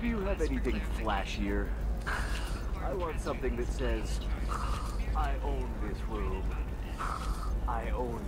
Do you have anything flashier? I want something that says, I own this room. I own.